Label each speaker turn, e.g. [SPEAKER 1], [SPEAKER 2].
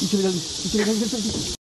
[SPEAKER 1] Ich will, ich will, ich will, ich will.